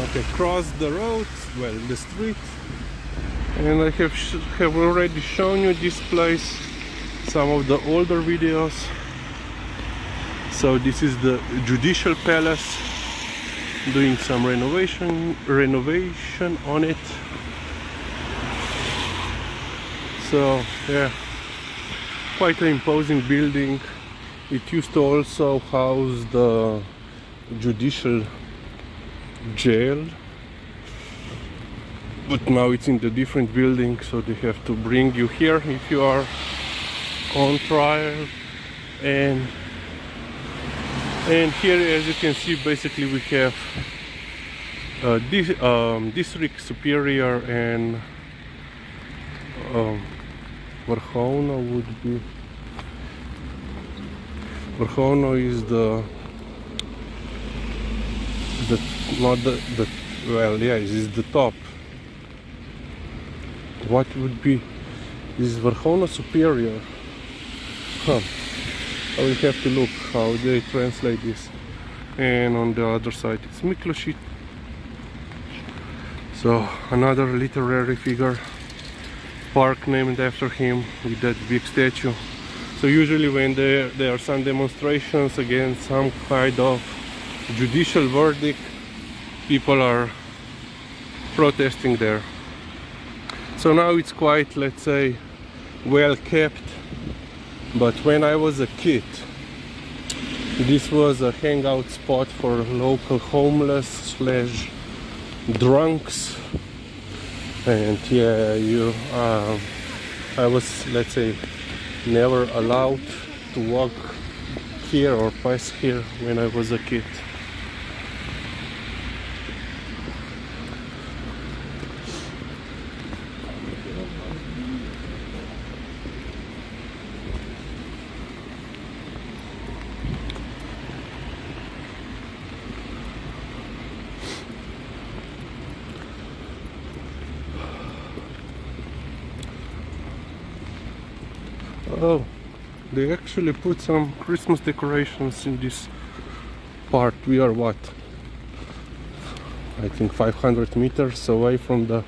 okay cross the road well the street. And I have have already shown you this place some of the older videos. So this is the judicial palace doing some renovation renovation on it. So yeah quite an imposing building. It used to also house the judicial jail but now it's in the different building so they have to bring you here if you are on trial. And and here as you can see basically we have uh, this um, district superior and um, would be Vrhovno is the the not the, the well yeah this is the top. What would be this Vrhovno superior? Huh. I will have to look how they translate this. And on the other side it's Mikloši so another literary figure. Park named after him with that big statue. So usually when there, there are some demonstrations against some kind of judicial verdict people are protesting there. So now it's quite let's say well kept. But when I was a kid this was a hangout spot for local homeless slash drunks. And yeah you uh, I was let's say never allowed to walk here or pass here when I was a kid Oh, they actually put some Christmas decorations in this part. We are what? I think 500 meters away from the,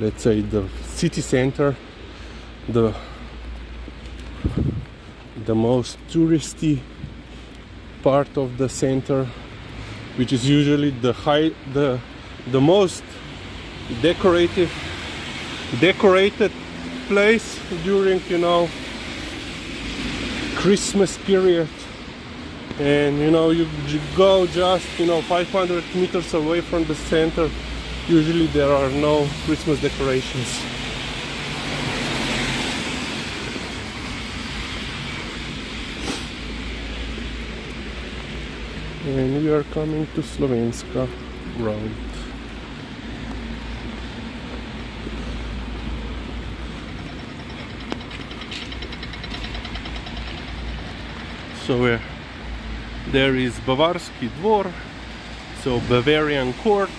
let's say, the city center, the the most touristy part of the center, which is usually the high, the the most decorative, decorated place during, you know, Christmas period. And you know you go just you know 500 meters away from the center usually there are no Christmas decorations. And we are coming to Slovenska road so uh, there is Bavarski Dvor so Bavarian court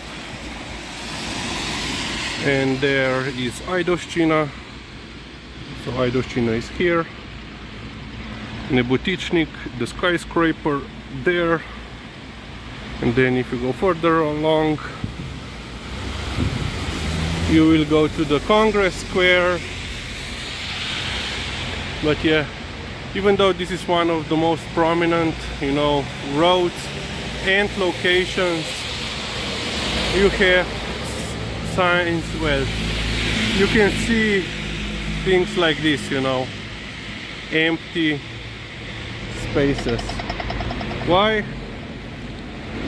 and there is Ajdovščina so Ajdovščina is here. Nebotičnik, the skyscraper there and then if you go further along you will go to the Congress Square. But yeah even though this is one of the most prominent you know roads and locations you have signs well you can see things like this you know empty spaces. Why?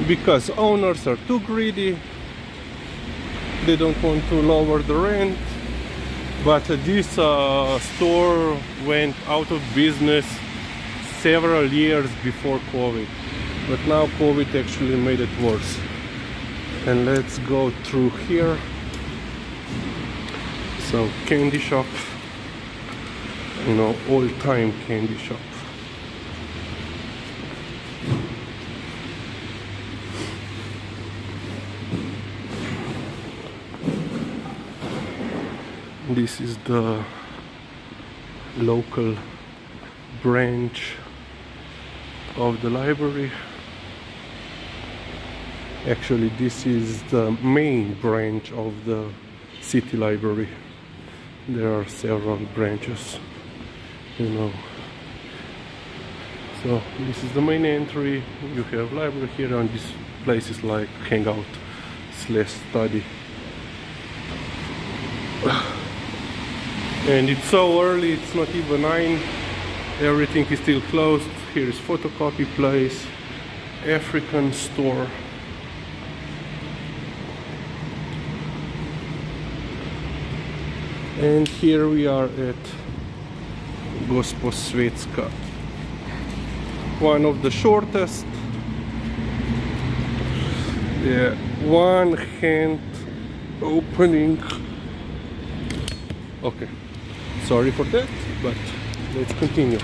Because owners are too greedy. They don't want to lower the rent but this uh, store went out of business several years before COVID. But now COVID actually made it worse. And let's go through here. So candy shop. You know all-time candy shop this is the local branch of the library. Actually this is the main branch of the city library. There are several branches you know. So this is the main entry. You have library here and this place is like hangout slash study and it's so early it's not even nine. Everything is still closed. Here is photocopy place. African store. And here we are at Gosposvetska. One of the shortest. Yeah one hand opening. Okay sorry for that but let's continue.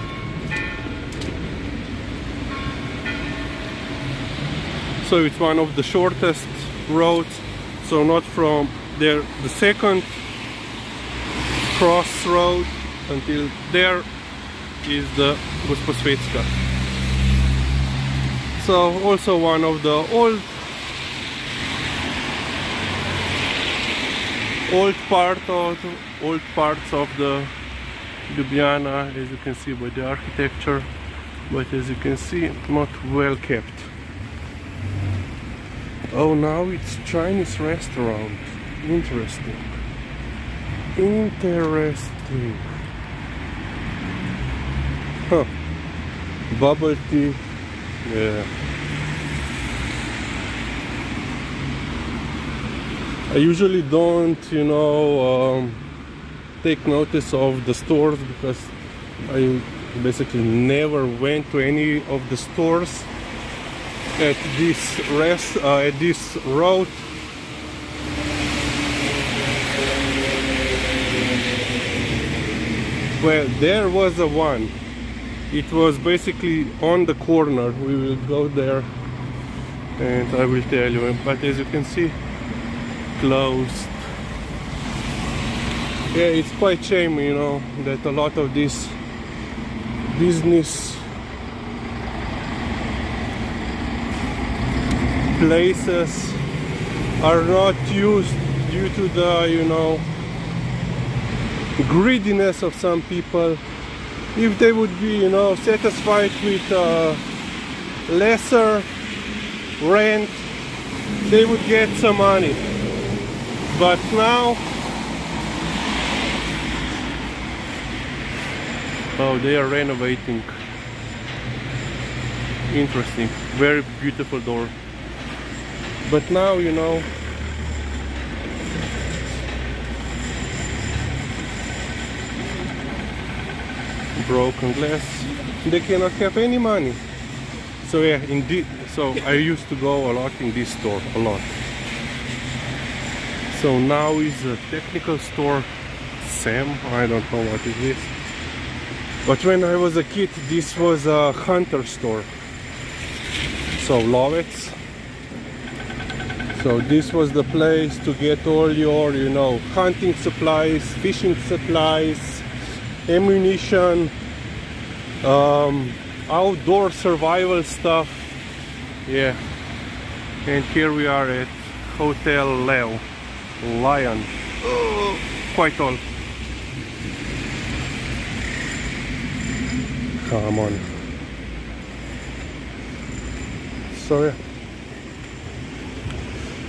So it's one of the shortest roads so not from there the second crossroad until there is the Gosposvetska. So also one of the old old part of old parts of the Ljubljana as you can see by the architecture but as you can see not well kept. Oh now it's Chinese restaurant. Interesting. Interesting. Huh. Bubble tea. Yeah I usually don't, you know, um, take notice of the stores because I basically never went to any of the stores at this rest uh, at this road. Well, there was a one. It was basically on the corner. We will go there and I will tell you. But as you can see, closed yeah it's quite shame you know that a lot of these business places are not used due to the you know greediness of some people. If they would be you know satisfied with uh, lesser rent they would get some money but now oh they are renovating. Interesting. Very beautiful door. But now you know broken glass. They cannot have any money. So yeah indeed so I used to go a lot in this store a lot so now is a technical store. Sam I don't know what it is. But when I was a kid this was a hunter store. So Lovec so this was the place to get all your you know hunting supplies fishing supplies ammunition um, outdoor survival stuff. Yeah. And here we are at Hotel Lev lion. Oh, quite tall. Come on. So yeah.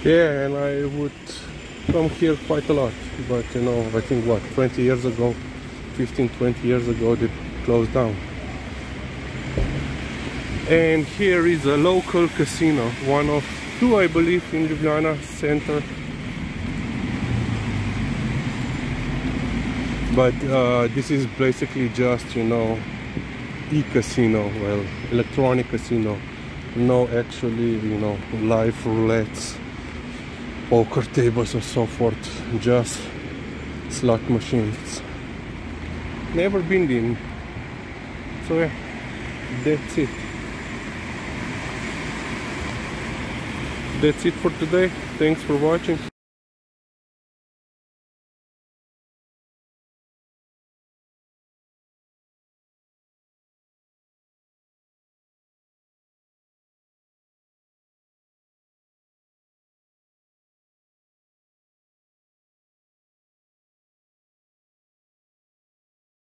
Yeah, and I would come here quite a lot. But you know, I think what, 20 years ago, 15, 20 years ago, they closed down. And here is a local casino, one of two I believe in Ljubljana center but uh, this is basically just you know e-casino well electronic casino. No actually you know live roulettes poker tables or so forth. Just slot machines. Never been in. So yeah that's it. That's it for today. Thanks for watching